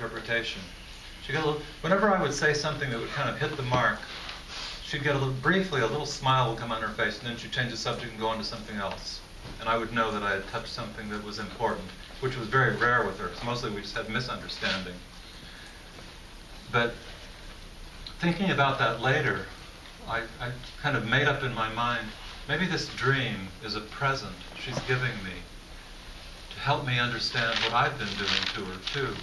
interpretation. She got little, whenever I would say something that would kind of hit the mark, she'd get a little, briefly, a little smile would come on her face, and then she'd change the subject and go on to something else. And I would know that I had touched something that was important, which was very rare with her, mostly we just had misunderstanding. But thinking about that later, I, I kind of made up in my mind maybe this dream is a present she's giving me to help me understand what I've been doing to her, too.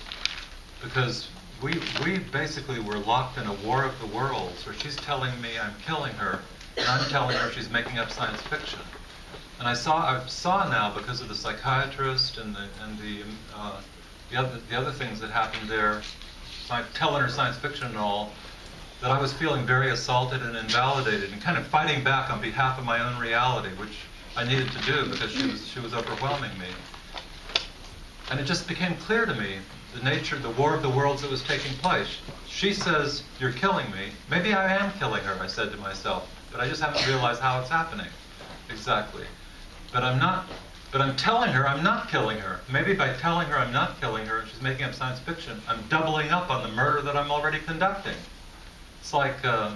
Because we, we basically were locked in a war of the worlds where she's telling me I'm killing her, and I'm telling her she's making up science fiction. And I saw, I saw now because of the psychiatrist and the, and the, uh, the, other, the other things that happened there, telling her science fiction and all, that I was feeling very assaulted and invalidated and kind of fighting back on behalf of my own reality, which I needed to do because she was, she was overwhelming me. And it just became clear to me the nature, of the war of the worlds that was taking place. She says, You're killing me. Maybe I am killing her, I said to myself, but I just haven't realized how it's happening exactly. But I'm not, but I'm telling her I'm not killing her. Maybe by telling her I'm not killing her and she's making up science fiction, I'm doubling up on the murder that I'm already conducting. It's like, uh,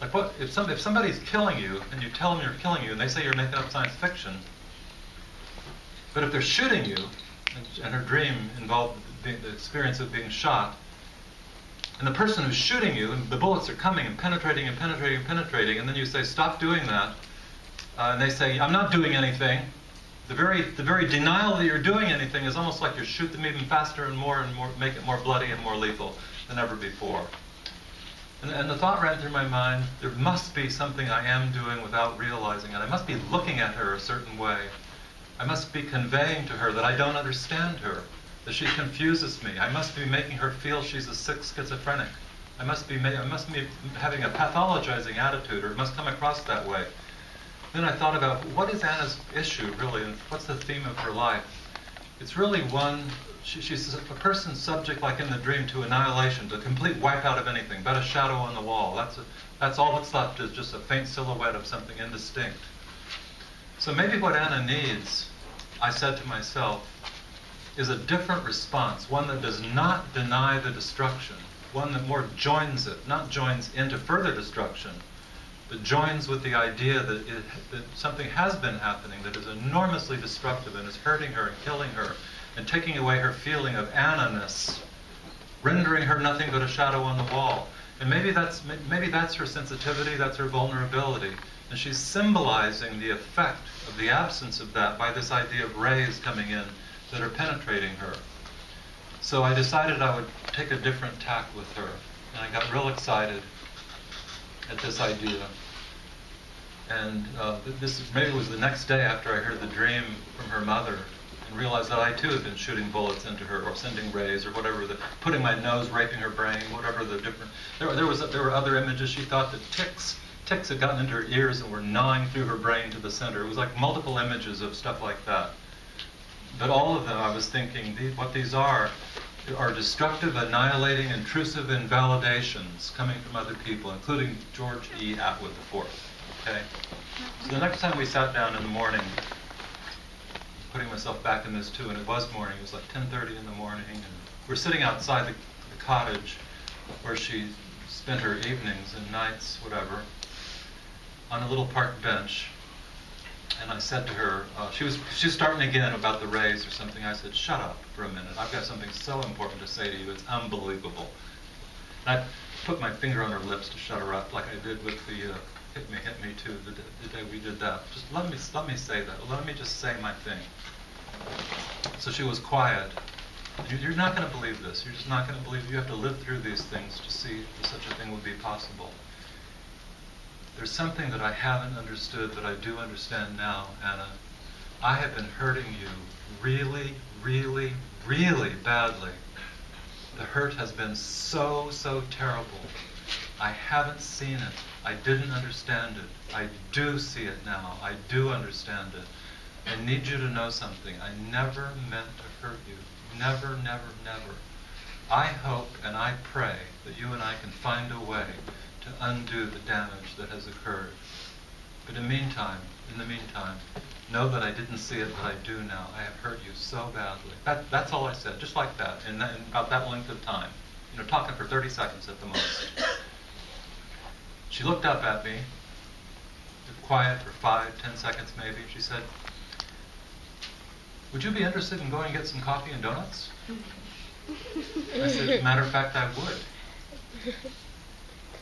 like what if, some, if somebody's killing you and you tell them you're killing you and they say you're making up science fiction, but if they're shooting you, and her dream involved the, experience of being shot, and the person who's shooting you, and the bullets are coming and penetrating and penetrating and penetrating, and then you say, stop doing that, uh, and they say, I'm not doing anything. The very, the very denial that you're doing anything is almost like you shoot them even faster and more and more, make it more bloody and more lethal than ever before. And, and the thought ran through my mind, there must be something I am doing without realizing it. I must be looking at her a certain way. I must be conveying to her that I don't understand her, that she confuses me. I must be making her feel she's a sick schizophrenic. I must be, I must be having a pathologizing attitude, or it must come across that way. Then I thought about what is Anna's issue really, and what's the theme of her life? It's really one, she, she's a person subject, like in the dream, to annihilation, to complete wipeout of anything, but a shadow on the wall. That's, a, that's all that's left is just a faint silhouette of something indistinct. So maybe what Anna needs, I said to myself, is a different response, one that does not deny the destruction, one that more joins it, not joins into further destruction, but joins with the idea that, it, that something has been happening that is enormously destructive and is hurting her and killing her and taking away her feeling of Anna-ness, rendering her nothing but a shadow on the wall. And maybe that's, maybe that's her sensitivity, that's her vulnerability. And she's symbolizing the effect of the absence of that by this idea of rays coming in that are penetrating her. So I decided I would take a different tack with her. And I got real excited at this idea. And uh, this maybe was the next day after I heard the dream from her mother and realized that I too had been shooting bullets into her or sending rays or whatever, the, putting my nose, raping her brain, whatever the different. There, there, was, there were other images. She thought that ticks, ticks had gotten into her ears and were gnawing through her brain to the center. It was like multiple images of stuff like that. But all of them, I was thinking, what these are are destructive, annihilating, intrusive invalidations coming from other people, including George E. Atwood IV. Okay? So the next time we sat down in the morning, putting myself back in this too, and it was morning, it was like 10.30 in the morning, and we're sitting outside the, the cottage where she spent her evenings and nights, whatever, on a little park bench, and I said to her, uh, she was she was starting again about the rays or something. I said, "Shut up for a minute. I've got something so important to say to you. It's unbelievable." And I put my finger on her lips to shut her up, like I did with the uh, "Hit Me, Hit Me Too" the, the day we did that. Just let me let me say that. Let me just say my thing. So she was quiet. You're not going to believe this. You're just not going to believe. You have to live through these things to see if such a thing would be possible there's something that I haven't understood that I do understand now, Anna. I have been hurting you really, really, really badly. The hurt has been so, so terrible. I haven't seen it. I didn't understand it. I do see it now. I do understand it. I need you to know something. I never meant to hurt you. Never, never, never. I hope and I pray that you and I can find a way to undo the damage that has occurred. But in the meantime, in the meantime, Know that I didn't see it, but I do now. I have hurt you so badly. That, that's all I said, just like that, in, that, in about that length of time. You know, talking for 30 seconds at the most. She looked up at me, quiet for five, ten seconds maybe. She said, Would you be interested in going and get some coffee and donuts? I said, Matter of fact, I would.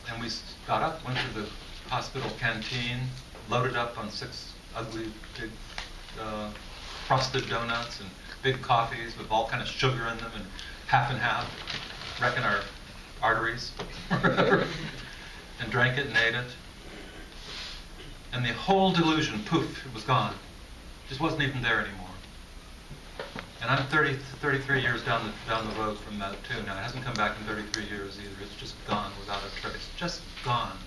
And we got up, went to the hospital canteen, loaded up on six ugly big uh, frosted donuts and big coffees with all kind of sugar in them and half and half, wrecking our arteries, and drank it and ate it. And the whole delusion, poof, it was gone. Just wasn't even there anymore. And I'm 30, 33 years down the, down the road from that too. Now, it hasn't come back in 33 years either. It's just gone without a trace. Just gone.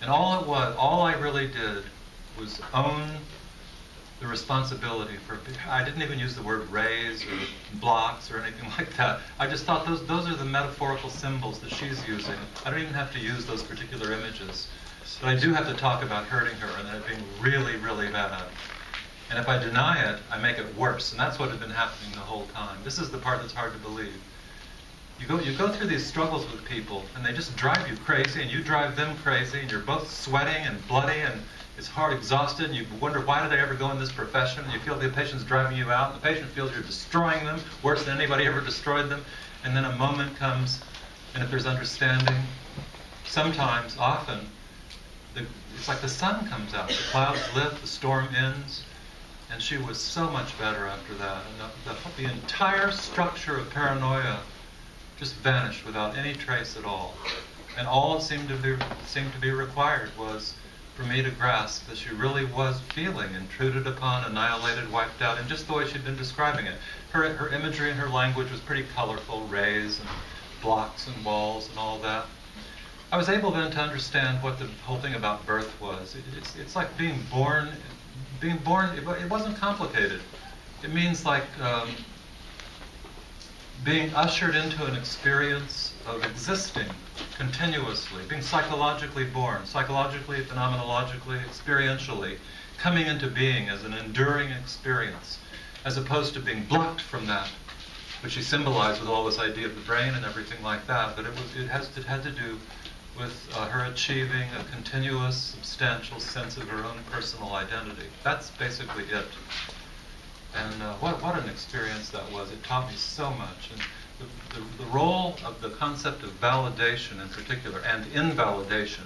And all it was, all I really did was own the responsibility for. I didn't even use the word rays or blocks or anything like that. I just thought those those are the metaphorical symbols that she's using. I don't even have to use those particular images, but I do have to talk about hurting her and it being really, really bad. And if I deny it, I make it worse. And that's what had been happening the whole time. This is the part that's hard to believe. You go, you go through these struggles with people, and they just drive you crazy, and you drive them crazy, and you're both sweating and bloody, and it's hard, exhausted, and you wonder why did I ever go in this profession? And you feel the patient's driving you out, and the patient feels you're destroying them, worse than anybody ever destroyed them. And then a moment comes, and if there's understanding, sometimes, often, the, it's like the sun comes out, the clouds lift, the storm ends, and she was so much better after that. And the, the, the entire structure of paranoia just vanished without any trace at all. And all it seemed to be seemed to be required was for me to grasp that she really was feeling intruded upon, annihilated, wiped out, in just the way she'd been describing it. Her her imagery and her language was pretty colorful, rays and blocks and walls and all that. I was able then to understand what the whole thing about birth was. It, it's, it's like being born. Being born, it, wasn't complicated. It means like um, being ushered into an experience of existing continuously, being psychologically born, psychologically, phenomenologically, experientially, coming into being as an enduring experience, as opposed to being blocked from that, which he symbolized with all this idea of the brain and everything like that. But it was it has it had to do with uh, her achieving a continuous, substantial sense of her own personal identity. That's basically it. And uh, what, what an experience that was. It taught me so much. And the, the, the role of the concept of validation in particular, and invalidation,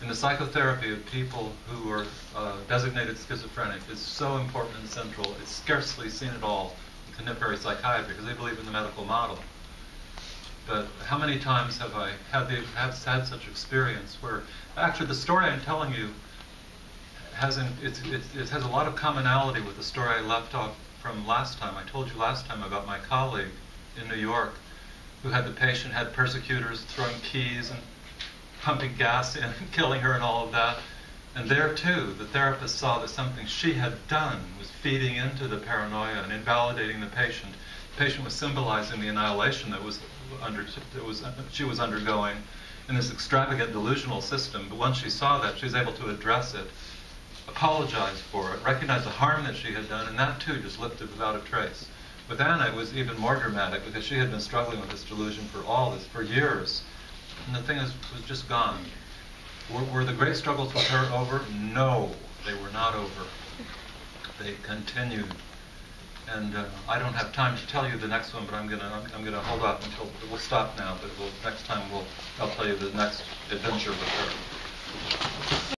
in the psychotherapy of people who are uh, designated schizophrenic is so important and central. It's scarcely seen at all in contemporary psychiatry because they believe in the medical model. But how many times have I had, the, have had such experience where actually the story I'm telling you has it's, it's, it has a lot of commonality with the story I left off from last time. I told you last time about my colleague in New York who had the patient had persecutors throwing keys and pumping gas in, killing her, and all of that. And there too, the therapist saw that something she had done was feeding into the paranoia and invalidating the patient. The patient was symbolizing the annihilation that was under was she was undergoing in this extravagant delusional system. But once she saw that, she was able to address it apologize for it, recognize the harm that she had done, and that too just lifted without a trace. With Anna, it was even more dramatic because she had been struggling with this delusion for all this, for years. And the thing is, was just gone. Were, were the great struggles with her over? No, they were not over. They continued and uh, I don't have time to tell you the next one, but I'm gonna I'm, I'm, gonna hold up until we'll stop now. But we'll, next time we'll I'll tell you the next adventure with her.